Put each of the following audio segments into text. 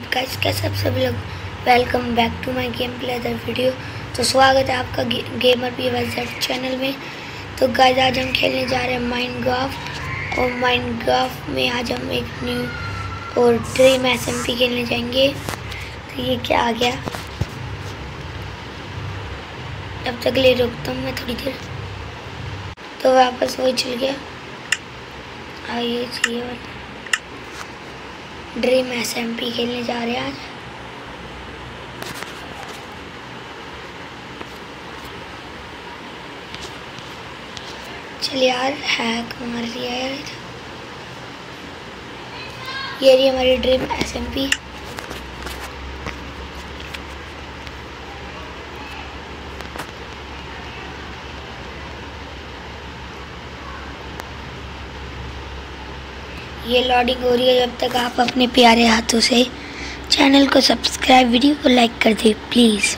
Guys कैसे आप सभी लोग? Welcome back to my game play other video तो स्वागत है आपका गे, gamer P Y Z channel में। तो गाइस आज हम खेलने जा रहे हैं माइंड ग्राफ और माइंड ग्राफ में आज हम एक न्यू और ड्रीम एस खेलने जाएँगे। तो ये क्या आ गया? तब तक ले रुकता हूँ मैं थोड़ी देर। तो वापस वही चल गया। आइए चाहिए ड्रीम एसएमपी खेलने जा रहे हैं आज। चल यार हैक मार दिया यार। ये रही हमारी ड्रीम एसएमपी ये लॉडिंग हो रही है। जब तक आप अपने प्यारे हाथों से चैनल को सब्सक्राइब, वीडियो को लाइक कर दे, प्लीज़।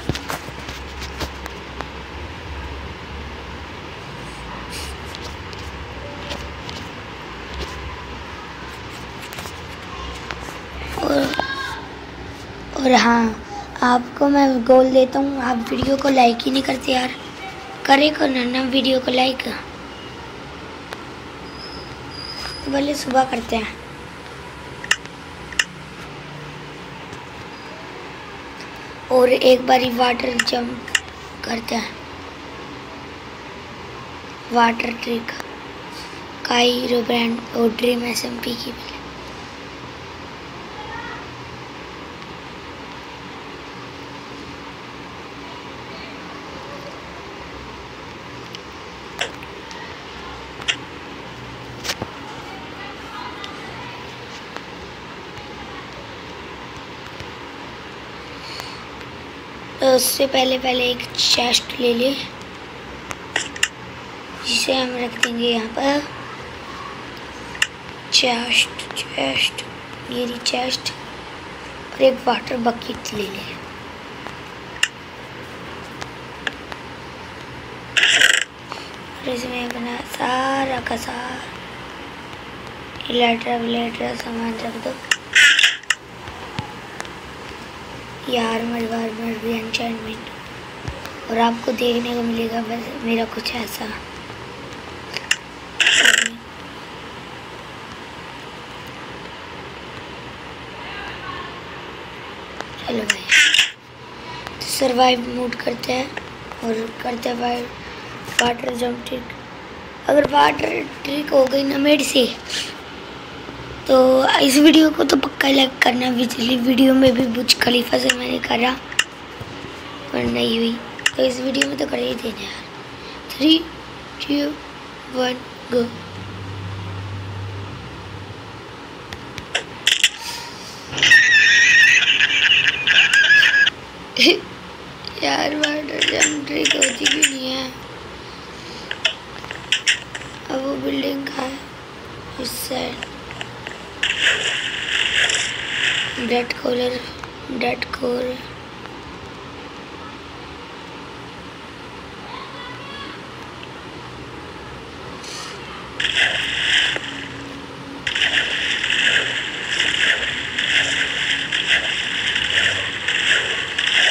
और और हाँ आपको मैं गोल देता हूँ। आप वीडियो को लाइक ही नहीं करते यार। करे को ना ना वीडियो को लाइक। भले सुबह करते हैं। और एक बारी वाटर जंप करते हैं। वाटर ट्रिक काई रोब्रैंड और ड्रीम एस की भी। उससे पहले पहले एक चेस्ट ले ले, जिसे हम रख देंगे यहाँ पर। चेस्ट चेस्ट ये चेस्ट और एक वाटर बकेट ले ले। और इसमें अपना सारा का सारा इलेक्ट्रा विलेट्रा सामान रख दो। यार, मर बार मर भी एनचेंटमेंट और आपको देखने को मिलेगा, बस मेरा कुछ ऐसा। चलो भाई। तो सरवाइव मूड करते हैं और करते हैं भाई। वाटर जंप ट्रिक अगर वाटर ट्रिक हो गई ना मेरे से तो इस वीडियो को तो पक्का लाइक करना पिछली वीडियो में भी बुज खलीफा से मैंने करा, पर नहीं हुई। तो इस वीडियो में तो कर ही देना यार। थ्री टू वन गो यार वाटर जंप ट्रिक होती क्यों नहीं है। अब वो बिल्डिंग का है? उस साइड डेट कॉलर डेट कॉलर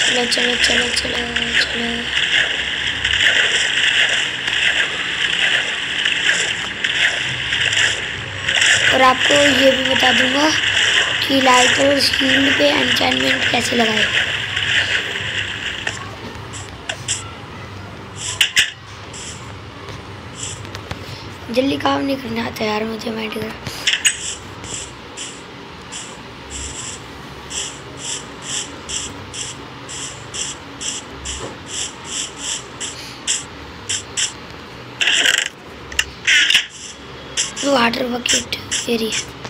चलो चलो चलो चलो चलो। और आपको ये भी बता दूँगा कि लाइट और शील्ड पे एनचैनमेंट कैसे लगाए? जल्दी काम नहीं करना आता यार मुझे medical water bucket area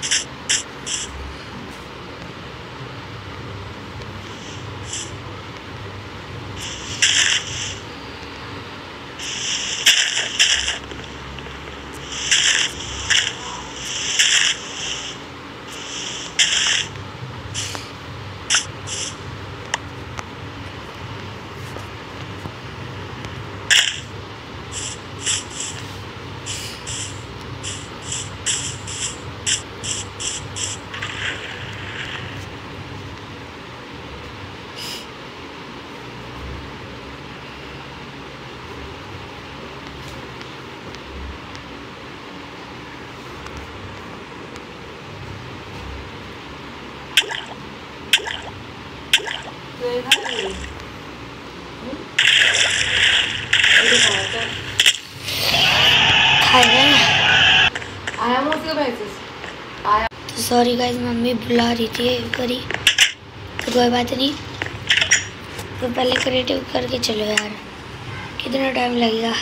sorry guys mummy बुला रही थी करी तो कोई बात नहीं। तो पहले क्रिएटिव करके चलो यार। कितना टाइम लगेगा?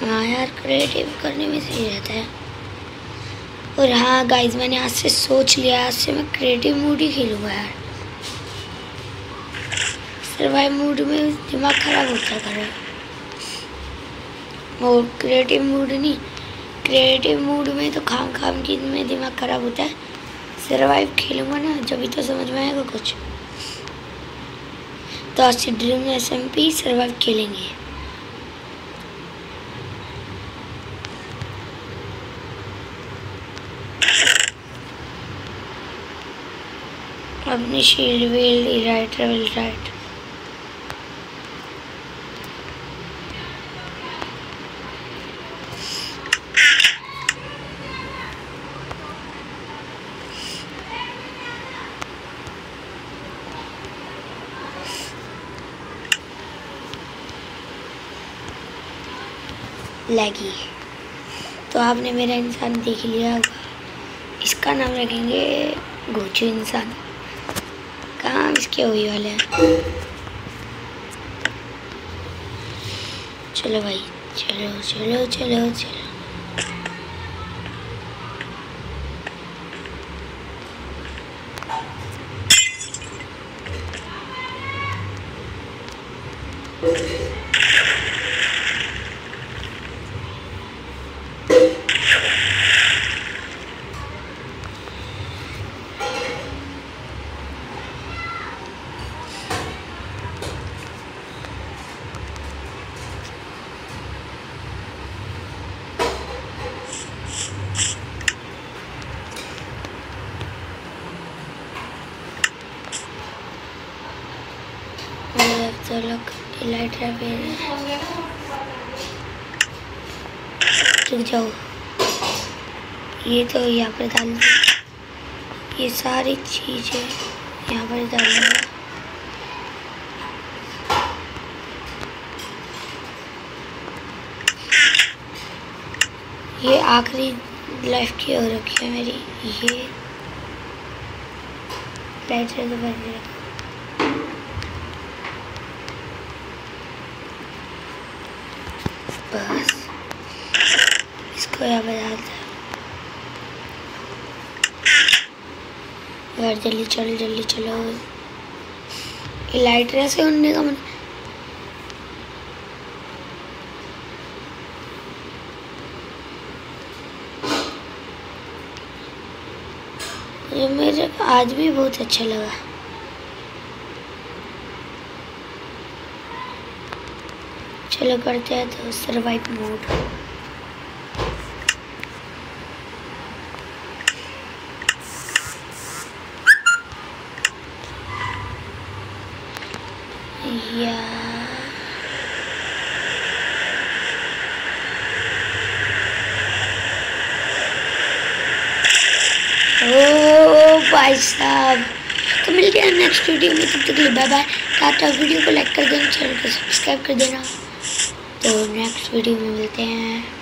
हाँ यार क्रिएटिव करने में सही रहता है। और हाँ गाइज़ मैंने आज से सोच लिया, आज से मैं क्रिएटिव मूड ही खेलूँगा यार। सर्वाइव मूड में दिमाग ख़राब होता कर और क्रिएटिव मूड नहीं क्रिएटिव मूड में तो खाम खाम की में दिमाग ख़राब होता है। सर्वाइव खेलूँगा ना, जब तो समझ में आएगा कुछ। तो आज से dream S M P survive खेलेंगे। अपनी शील्ड वील्ड राइट ट्रेवल राइट लैगी तो आपने मेरा इंसान देख लिया होगा। इसका नाम रखेंगे गोचू इंसान। काम इसके हुई वाले हैं चलो भाई चलो चलो चलो चलो लोग लाइट रुक जाओ। ये तो यहाँ पर डाल ये सारी चीज़ें यहाँ पर डाल ये आखिरी लाइफ की हो रखी है मेरी। ये। से तो बन बस। इसको यहाँ पर डालते यार, जल्दी चलो जल्दी चलो। ये लाइट ऐसे उड़ने का मन ये मेरे आज भी बहुत अच्छा लगा। चलो करते हैं तो सर्वाइव मोड या ओ भाई साहब। तो मिलते हैं नेक्स्ट वीडियो में, तब तक के लिए बाय बाय टाटा वीडियो को लाइक कर देना चैनल को सब्सक्राइब कर देना। तो नेक्स्ट वीडियो में मिलते हैं।